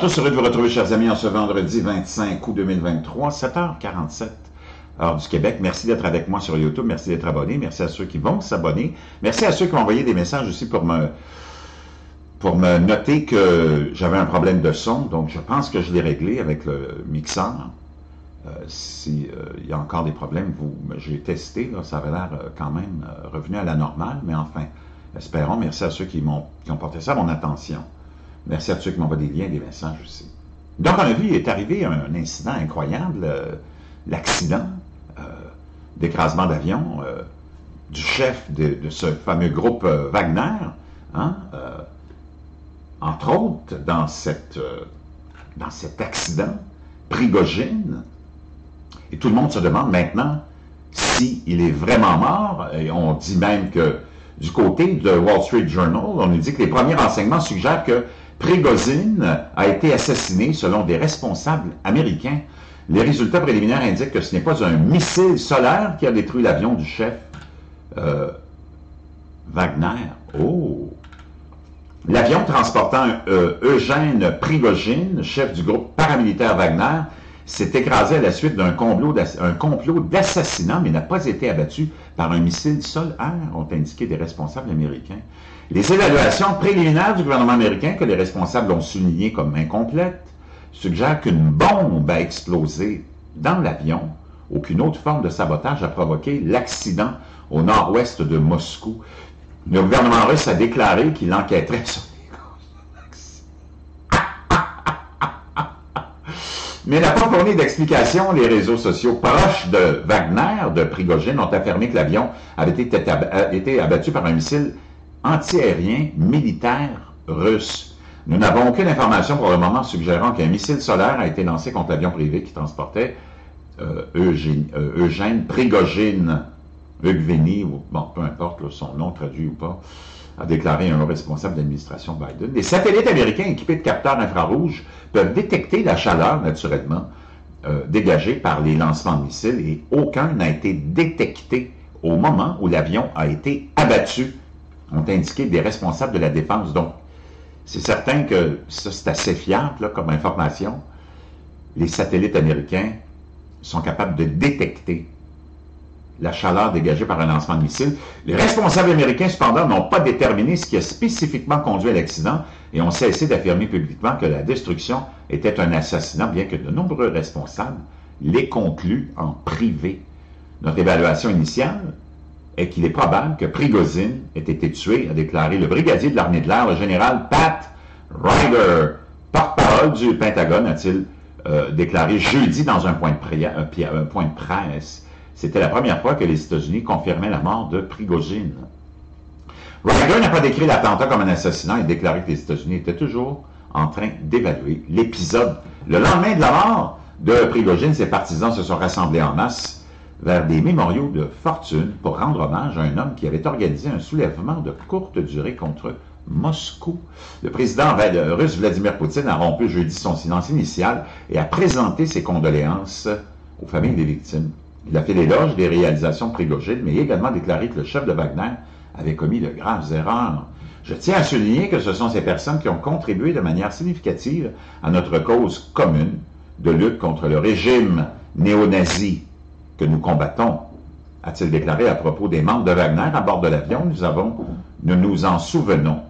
tous, heureux de vous retrouver, chers amis, en ce vendredi 25 août 2023, 7h47, heure du Québec. Merci d'être avec moi sur YouTube, merci d'être abonné, merci à ceux qui vont s'abonner, merci à ceux qui m'ont envoyé des messages aussi pour me, pour me noter que j'avais un problème de son, donc je pense que je l'ai réglé avec le mixeur. Euh, S'il euh, y a encore des problèmes, vous, j'ai testé, ça avait l'air euh, quand même revenu à la normale, mais enfin, espérons, merci à ceux qui, m'ont, qui ont porté ça à mon attention. Merci à ceux qui m'envoient des liens, des messages aussi. Donc, on a vu, il est arrivé un incident incroyable, euh, l'accident euh, d'écrasement d'avion euh, du chef de, ce fameux groupe Wagner, hein, entre autres, dans, cette, dans cet accident, Prigogine, et tout le monde se demande maintenant s'il il est vraiment mort, et on dit même que du côté de Wall Street Journal, on nous dit que les premiers renseignements suggèrent que Prigozhin a été assassiné selon des responsables américains. Les résultats préliminaires indiquent que ce n'est pas un missile solaire qui a détruit l'avion du chef euh, Wagner. Oh! L'avion transportant euh, Eugène Prigogine, chef du groupe paramilitaire Wagner, s'est écrasé à la suite d'un complot d'assassinat, mais n'a pas été abattu par un missile sol-air, ont indiqué des responsables américains. Les évaluations préliminaires du gouvernement américain, que les responsables ont soulignées comme incomplètes, suggèrent qu'une bombe a explosé dans l'avion ou qu'une autre forme de sabotage a provoqué l'accident au nord-ouest de Moscou. Le gouvernement russe a déclaré qu'il enquêterait sur mais n'a pas fourni d'explication. Les réseaux sociaux proches de Wagner, de Prigogine, ont affirmé que l'avion avait été, été abattu par un missile antiaérien militaire russe. Nous n'avons aucune information pour le moment suggérant qu'un missile solaire a été lancé contre l'avion privé qui transportait euh, Eugène, euh, Prigogine, Eugveni, ou bon, peu importe son nom traduit ou pas, a déclaré un responsable de l'administration Biden. Les satellites américains équipés de capteurs infrarouges peuvent détecter la chaleur, naturellement, euh, dégagée par les lancements de missiles et aucun n'a été détecté au moment où l'avion a été abattu, ont indiqué des responsables de la défense. Donc, c'est certain que ça, c'est assez fiable comme information. Les satellites américains sont capables de détecter la chaleur dégagée par un lancement de missile. Les responsables américains, cependant, n'ont pas déterminé ce qui a spécifiquement conduit à l'accident et ont cessé d'affirmer publiquement que la destruction était un assassinat, bien que de nombreux responsables l'aient conclu en privé. Notre évaluation initiale est qu'il est probable que Prigozhin ait été tué, a déclaré le brigadier de l'armée de l'air, le général Pat Ryder. Porte-parole du Pentagone, a-t-il euh, déclaré jeudi dans un point de presse. C'était la première fois que les États-Unis confirmaient la mort de Prigozhin. Ryder n'a pas décrit l'attentat comme un assassinat et déclaré que les États-Unis étaient toujours en train d'évaluer l'épisode. Le lendemain de la mort de Prigozhin, ses partisans se sont rassemblés en masse vers des mémoriaux de fortune pour rendre hommage à un homme qui avait organisé un soulèvement de courte durée contre Moscou. Le président russe Vladimir Poutine a rompu jeudi son silence initial et a présenté ses condoléances aux familles des victimes. Il a fait l'éloge des réalisations de Prigogine, mais également déclaré que le chef de Wagner avait commis de graves erreurs. Je tiens à souligner que ce sont ces personnes qui ont contribué de manière significative à notre cause commune de lutte contre le régime néo-nazi que nous combattons, a-t-il déclaré à propos des membres de Wagner à bord de l'avion. Nous avons, nous nous en souvenons,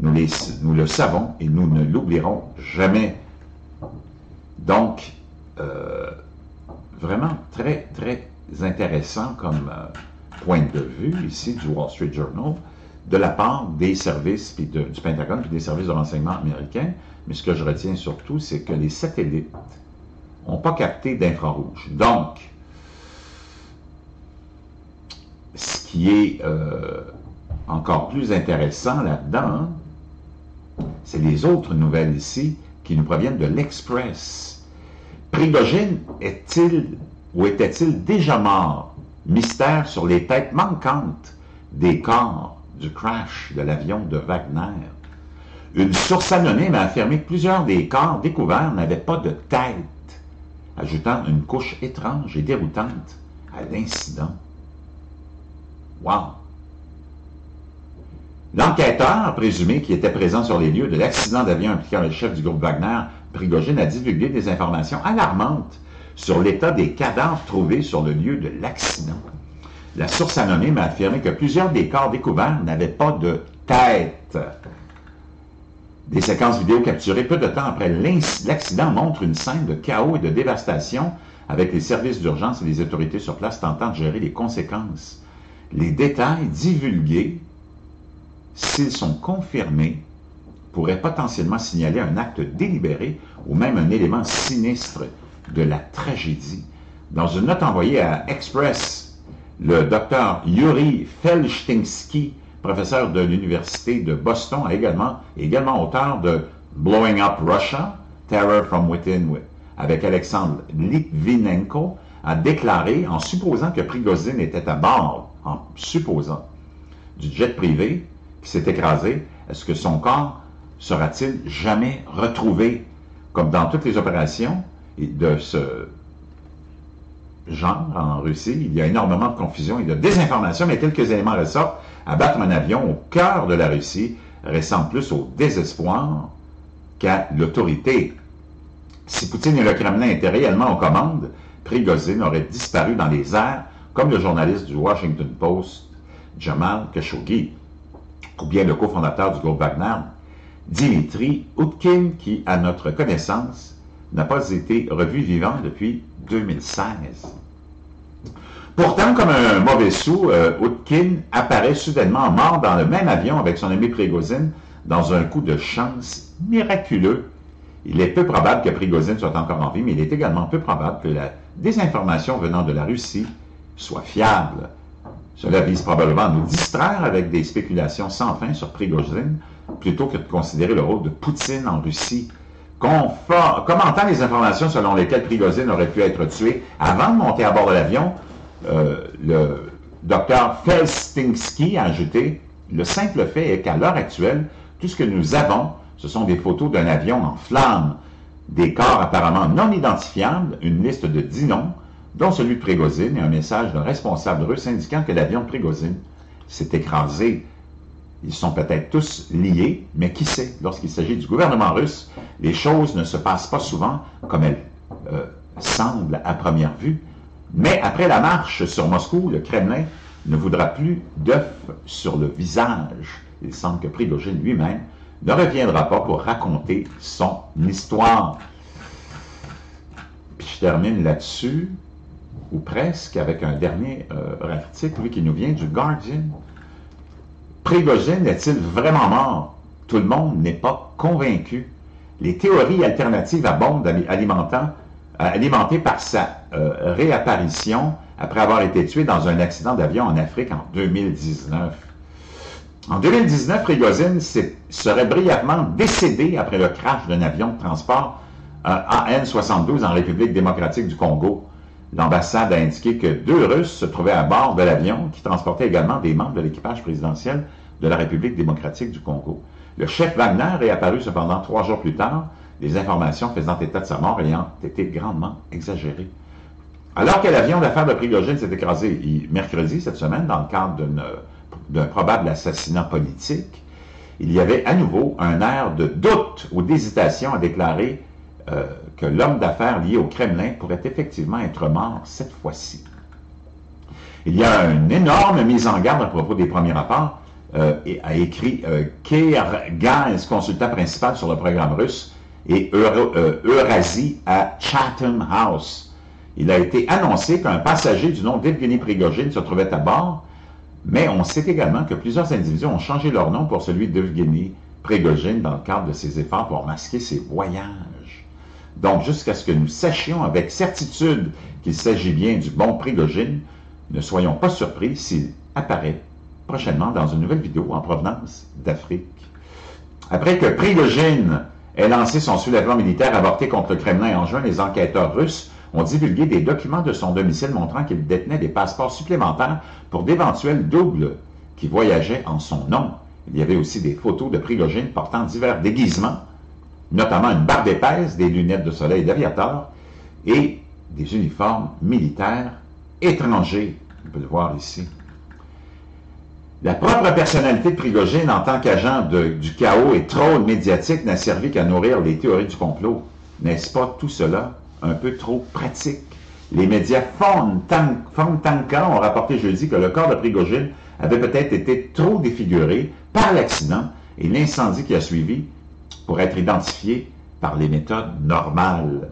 nous, le savons et nous ne l'oublierons jamais. Donc, euh, vraiment très, très intéressant comme euh, point de vue ici du Wall Street Journal de la part des services puis du Pentagone et des services de renseignement américains. Mais ce que je retiens surtout, c'est que les satellites n'ont pas capté d'infrarouge. Donc, ce qui est euh, encore plus intéressant là-dedans, c'est les autres nouvelles ici qui nous proviennent de l'Express. Prigogine est-il ou était-il déjà mort? Mystère sur les têtes manquantes des corps du crash de l'avion de Wagner. Une source anonyme a affirmé que plusieurs des corps découverts n'avaient pas de tête, ajoutant une couche étrange et déroutante à l'incident. Wow! L'enquêteur présumé qui était présent sur les lieux de l'accident d'avion impliquant le chef du groupe Wagner, Prigogine a divulgué des informations alarmantes sur l'état des cadavres trouvés sur le lieu de l'accident. La source anonyme a affirmé que plusieurs des corps découverts n'avaient pas de tête. Des séquences vidéo capturées peu de temps après l'accident montrent une scène de chaos et de dévastation avec les services d'urgence et les autorités sur place tentant de gérer les conséquences. Les détails divulgués, s'ils sont confirmés, pourraient potentiellement signaler un acte délibéré ou même un élément sinistre de la tragédie. Dans une note envoyée à Express, le docteur Yuri Felstinsky professeur de l'Université de Boston, a également, également auteur de Blowing Up Russia, Terror from Within, avec Alexandre Litvinenko, a déclaré, en supposant que Prigozhin était à bord, en supposant, du jet privé qui s'est écrasé, est-ce que son corps sera-t-il jamais retrouvé? Comme dans toutes les opérations de ce genre en Russie, il y a énormément de confusion et de désinformation, mais quelques éléments ressortent Abattre un avion au cœur de la Russie ressemble plus au désespoir qu'à l'autorité. Si Poutine et le Kremlin étaient réellement aux commandes, Prigozhin aurait disparu dans les airs, comme le journaliste du Washington Post, Jamal Khashoggi, ou bien le cofondateur du groupe Wagner, Dimitri Utkin, qui, à notre connaissance, n'a pas été revu vivant depuis 2016. Pourtant, comme un mauvais sou, euh, Utkin apparaît soudainement mort dans le même avion avec son ami Prigozhin dans un coup de chance miraculeux. Il est peu probable que Prigozhin soit encore en vie, mais il est également peu probable que la désinformation venant de la Russie soit fiable. Cela vise probablement à nous distraire avec des spéculations sans fin sur Prigozhin, plutôt que de considérer le rôle de Poutine en Russie. Commentant les informations selon lesquelles Prigozhin aurait pu être tué avant de monter à bord de l'avion, euh, le docteur Felstinsky a ajouté, le simple fait est qu'à l'heure actuelle, tout ce que nous avons, ce sont des photos d'un avion en flammes, des corps apparemment non identifiables, une liste de dix noms, dont celui de Prigozhin et un message d'un responsable russe indiquant que l'avion de Prigozhin s'est écrasé. Ils sont peut-être tous liés, mais qui sait, lorsqu'il s'agit du gouvernement russe, les choses ne se passent pas souvent comme elles euh, semblent à première vue. Mais après la marche sur Moscou, le Kremlin ne voudra plus d'œufs sur le visage. Il semble que Prigogine lui-même ne reviendra pas pour raconter son histoire. Puis je termine là-dessus, ou presque, avec un dernier euh, article, lui, qui nous vient du Guardian. Prigogine est-il vraiment mort? Tout le monde n'est pas convaincu. Les théories alternatives abondent alimentant alimenté par sa euh, réapparition après avoir été tué dans un accident d'avion en Afrique en 2019. En 2019, Prigozhin serait brièvement décédé après le crash d'un avion de transport AN-72 en République démocratique du Congo. L'ambassade a indiqué que deux Russes se trouvaient à bord de l'avion qui transportait également des membres de l'équipage présidentiel de la République démocratique du Congo. Le chef Wagner est apparu cependant trois jours plus tard les informations faisant état de sa mort ayant été grandement exagérées. Alors que l'avion d'affaires de Prigogine s'est écrasé mercredi cette semaine dans le cadre d'un probable assassinat politique, il y avait à nouveau un air de doute ou d'hésitation à déclarer euh, que l'homme d'affaires lié au Kremlin pourrait effectivement être mort cette fois-ci. Il y a une énorme mise en garde à propos des premiers rapports, euh, et a écrit euh, Gans, consultant principal sur le programme russe, et euh, Eurasie à Chatham House. Il a été annoncé qu'un passager du nom d'Evgeny Prigogine se trouvait à bord, mais on sait également que plusieurs individus ont changé leur nom pour celui d'Evgeny Prigogine dans le cadre de ses efforts pour masquer ses voyages. Donc, jusqu'à ce que nous sachions avec certitude qu'il s'agit bien du bon Prigogine, ne soyons pas surpris s'il apparaît prochainement dans une nouvelle vidéo en provenance d'Afrique. Après que Prigogine ait lancé son soulèvement militaire avorté contre le Kremlin en juin, les enquêteurs russes ont divulgué des documents de son domicile montrant qu'il détenait des passeports supplémentaires pour d'éventuels doubles qui voyageaient en son nom. Il y avait aussi des photos de Prigogine portant divers déguisements, notamment une barbe épaisse, des lunettes de soleil d'aviateur et des uniformes militaires étrangers. On peut le voir ici. La propre personnalité de Prigogine en tant qu'agent du chaos et trône médiatique n'a servi qu'à nourrir les théories du complot. N'est-ce pas tout cela un peu trop pratique? Les médias Fontanka ont rapporté jeudi que le corps de Prigogine avait peut-être été trop défiguré par l'accident et l'incendie qui a suivi pour être identifié par les méthodes normales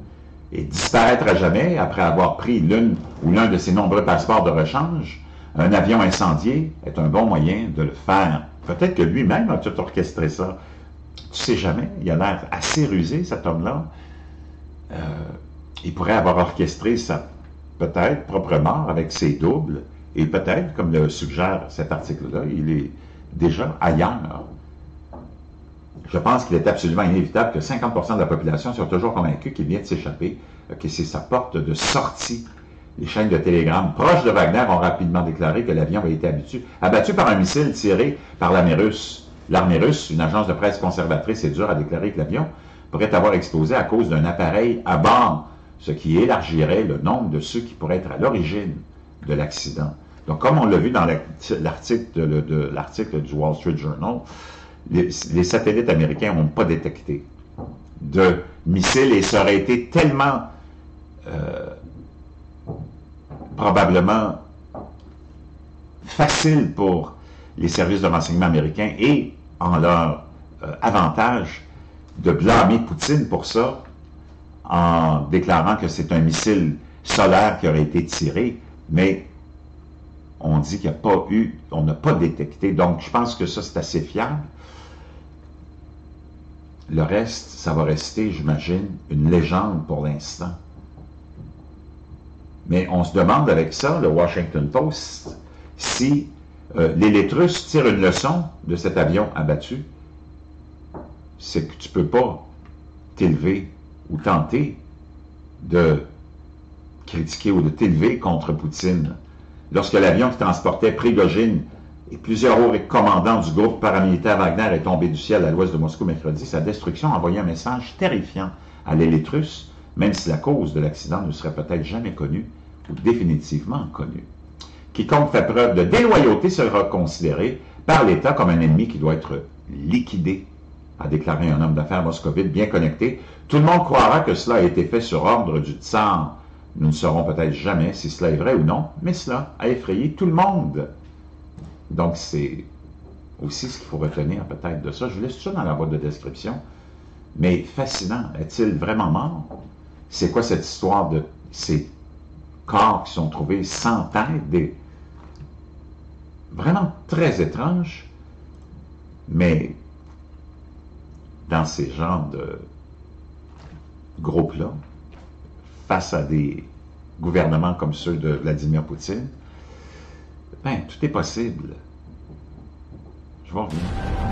et disparaître à jamais après avoir pris l'une ou l'un de ses nombreux passeports de rechange, un avion incendié est un bon moyen de le faire. Peut-être que lui-même a tout orchestré ça. Tu sais jamais, il a l'air assez rusé, cet homme-là. Euh, il pourrait avoir orchestré ça, peut-être, proprement, avec ses doubles, et peut-être, comme le suggère cet article-là, il est déjà ailleurs. Je pense qu'il est absolument inévitable que 50% de la population soit toujours convaincue qu'il vient de s'échapper, que c'est sa porte de sortie. Les chaînes de télégramme proches de Wagner ont rapidement déclaré que l'avion avait été abattu, abattu par un missile tiré par l'armée russe. L'armée russe, une agence de presse conservatrice et dure, a déclaré que l'avion pourrait avoir explosé à cause d'un appareil à bord, ce qui élargirait le nombre de ceux qui pourraient être à l'origine de l'accident. Donc, comme on l'a vu dans l'article du Wall Street Journal, les, satellites américains n'ont pas détecté de missiles et ça aurait été tellement euh, probablement facile pour les services de renseignement américains et en leur euh, avantage de blâmer Poutine pour ça en déclarant que c'est un missile solaire qui aurait été tiré, mais on dit qu'il n'y a pas eu, on n'a pas détecté. Donc, je pense que ça, c'est assez fiable. Le reste, ça va rester, j'imagine, une légende pour l'instant. Mais on se demande avec ça, le Washington Post, si euh, les tirent une leçon de cet avion abattu, c'est que tu ne peux pas t'élever ou tenter de critiquer ou de t'élever contre Poutine. Lorsque l'avion qui transportait Prigogine et plusieurs hauts commandants du groupe paramilitaire Wagner est tombé du ciel à l'ouest de Moscou mercredi, sa destruction a envoyé un message terrifiant à l'élite russe, même si la cause de l'accident ne serait peut-être jamais connue définitivement connue. Quiconque fait preuve de déloyauté sera considéré par l'État comme un ennemi qui doit être liquidé, a déclaré un homme d'affaires moscovite bien connecté. Tout le monde croira que cela a été fait sur ordre du tsar. Nous ne saurons peut-être jamais si cela est vrai ou non, mais cela a effrayé tout le monde. Donc, c'est aussi ce qu'il faut retenir peut-être de ça. Je vous laisse ça dans la boîte de description. Mais fascinant. Est-il vraiment mort? C'est quoi cette histoire de ces corps qui sont trouvés sans tête? Des... Vraiment très étrange. Mais dans ces genres de groupes-là, face à des gouvernements comme ceux de Vladimir Poutine, ben, tout est possible. Je vais revenir.